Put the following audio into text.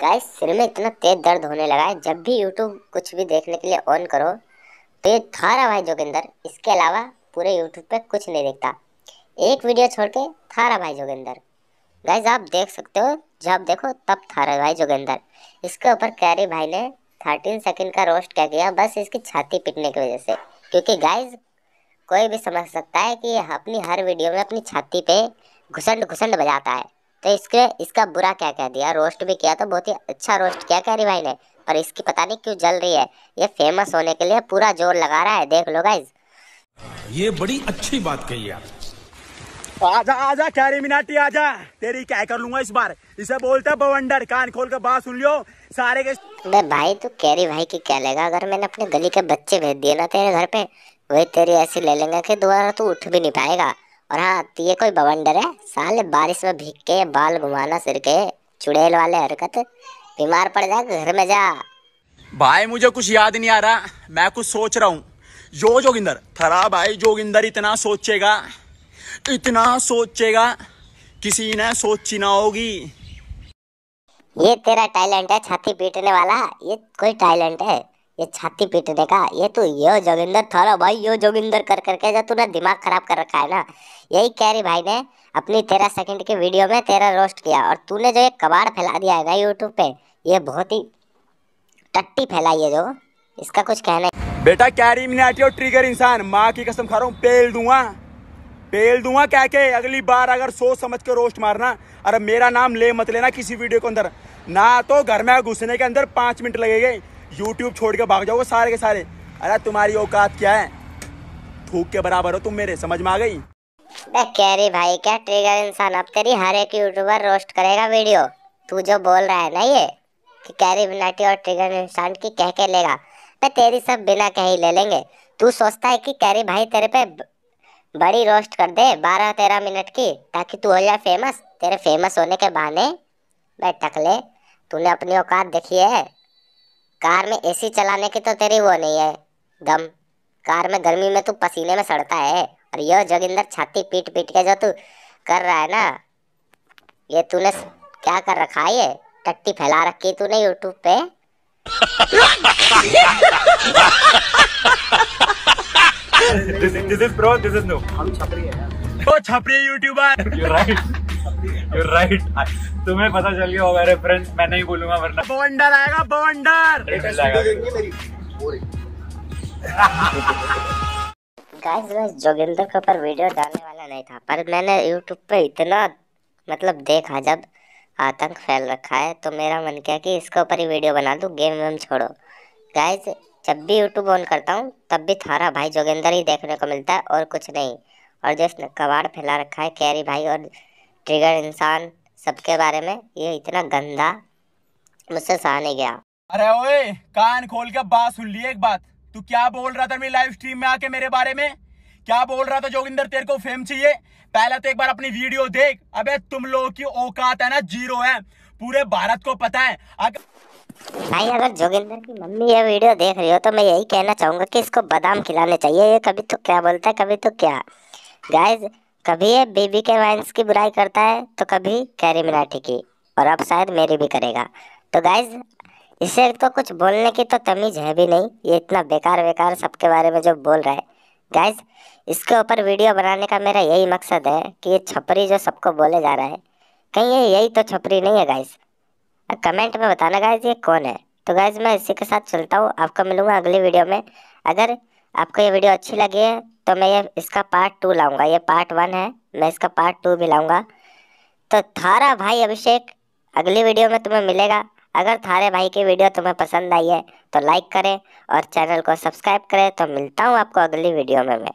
Guys सिर में इतना तेज दर्द होने लगा है, जब भी यूट्यूब कुछ भी देखने के लिए ऑन करो तो ये थारा भाई जोगिंदर, इसके अलावा पूरे यूट्यूब पे कुछ नहीं देखता। एक वीडियो छोड़ के थारा भाई जोगिंदर। गाइस आप देख सकते हो, जब देखो, तब थारा भाई जोगिंदर। इसके ऊपर कैरी भाई ने थर्टीन सेकेंड का रोस्ट क्या किया, बस इसकी छाती पिटने की वजह से। क्योंकि गाइज़ कोई भी समझ सकता है कि अपनी हर वीडियो में अपनी छाती पे घुसंड घुसंड बजाता है। तो इसके इसका बुरा क्या कह दिया? रोस्ट भी किया तो बहुत ही अच्छा रोस्ट किया कैरी भाई ने? पर इसकी पता नहीं क्यों जल रही है। ये फ़ेमस होने के लिए पूरा ज़ोर लगा रहा है देख लो गाइज़ ये बड़ी अच्छी बात कही आप आजा आजा कैरी मिनाटी आजा। तेरी क्या कर लूँगा इस बार? इसे बोलते बवंडर। कान खोल के बात सुन लियो सारे के बे भाई तू कैरी भाई की क्या लेगा? अगर मैंने अपने गली के बच्चे भेज दिए ना तेरे घर पे वही तेरी ऐसी ले लेंगे कि दोबारा तू उठ भी नहीं पाएगा। और हाँ ये कोई बवंडर है। साले बारिश में भीग के बाल घुमाना सिर के चुड़ैल वाले हरकत। बीमार पड़ जाए घर में जा। भाई मुझे कुछ याद नहीं आ रहा। मैं कुछ सोच रहा हूँ। जो जोगिंदर थरा भाई जोगिंदर इतना सोचेगा इतना सोचेगा किसी ने सोची ना होगी। ये तेरा टैलेंट है छाती पीटने वाला। ये कोई टैलेंट है। ये छाती पीटने का ये तो यो जोगिंदर, थारा भाई यो जोगिंदर कर करके जो तूने दिमाग खराब कर रखा है ना। यही कैरी भाई ने अपनी तेरह सेकंड की वीडियो में तेरा रोस्ट किया और तूने जो ये कबाड़ फैला दिया है ना यूट्यूब पे, ये बहुत ही टट्टी फैलाई है जो। इसका कुछ कहना बेटा, कैरी मिनाटी ट्रिगर इंसान, माँ की कसम खा रहा हूँ, पेल दूँगा। पेल दूँगा क्या के अगली बार अगर सोच समझ के रोस्ट मारना, अरे मेरा नाम ले मत लेना किसी वीडियो के अंदर। ना तो घर में घुसने के अंदर पाँच मिनट लगेंगे। यूट्यूब छोड़ के भाग जाओगे सारे के सारे। अरे तुम्हारी औकात क्या है? थूक के बराबर हो तुम मेरे, समझ में आ गई? कैरी भाई, क्या ट्रिगर इंसान अब तेरी हर एक यूट्यूबर रोस्ट करेगा वीडियो तू जो बोल रहा है ना ये, कि कैरी मिनाटी और ट्रिगर इंसान की कह के लेगा। मैं तेरी सब बिना कहे ले लेंगे। तू सोचता है कि कैरी भाई, तेरे पे बड़ी रोस्ट कर दे बारह तेरह मिनट की, ताकि तू हो जाए फ़ेमस तेरे फ़ेमस होने के बहाने बैठ टकले। तूने अपनी औकात देखी है? कार में एसी चलाने की तो तेरी वो नहीं है दम कार में गर्मी में तू पसीने में सड़ता है और यह जोगिंदर छाती पीट पीट के जो तू कर रहा है ना ये तूने क्या कर रखा है ये टट्टी फैला रखी तूने यूट्यूब पे this, this is pro, this is no. हम छपरी है छपरी YouTuber You're right. You're right. तुम्हें पता चल गया होगा रेफरेंस मैं नहीं बोलूँगा वरना बवंडर आएगा बवंडर! गाइस मैं जोगिंदर के ऊपर वीडियो डालने वाला नहीं था पर मैंने यूट्यूब पे इतना मतलब देखा जब आतंक फैल रखा है तो मेरा मन किया कि इसके ऊपर ही वीडियो बना दूँ गेम वेम छोड़ो। गाइस जब भी यूट्यूब ऑन करता हूँ तब भी थारा भाई जोगिंदर ही देखने को मिलता है और कुछ नहीं। और जो इसने कबाड़ फैला रखा है कैरी भाई और ट्रिगर इंसान सबके बारे में ये इतना गंदा मुझसे सहा नहीं गया। अरे ओए कान खोल के बात सुन ली एक बात। तू क्या बोल रहा था मेरी लाइव स्ट्रीम में आके मेरे बारे में? क्या बोल रहा था जोगिंदर तेरे को फेम चाहिए? पहले तो एक बार अपनी वीडियो देख। अबे तुम लोगों की औकात है ना ज़ीरो है। पूरे भारत को पता है। अगर भाई अगर जोगिंदर की मम्मी ये वीडियो देख रही हो तो मैं यही कहना चाहूँगा कि इसको बादाम खिलाने चाहिए। ये कभी तो क्या बोलता है कभी तो क्या। गाइज़ कभी ये बीबी के वाइन्स की बुराई करता है तो कभी कैरी मिनाटी की। और अब शायद मेरी भी करेगा। तो गाइज़ इसे तो कुछ बोलने की तो तमीज है भी नहीं। ये इतना बेकार बेकार सबके बारे में जो बोल रहा है। गाइज़ इसके ऊपर वीडियो बनाने का मेरा यही मकसद है कि ये छपरी जो सबको बोले जा रहा है, कहीं ये यही तो छपरी नहीं है गाइज़ कमेंट में बताना गाइज़ ये कौन है? तो गाइज़ मैं इसी के साथ चलता हूँ। आपको मिलूँगा अगली वीडियो में। अगर आपको ये वीडियो अच्छी लगी है तो मैं ये, इसका पार्ट टू लाऊँगा। ये पार्ट वन है, मैं इसका पार्ट टू भी लाऊँगा। तो थारा भाई अभिषेक, अगली वीडियो में तुम्हें मिलेगा। अगर थारे भाई की वीडियो तुम्हें पसंद आई है तो लाइक करें और चैनल को सब्सक्राइब करें। तो मिलता हूँ आपको अगली वीडियो में मैं।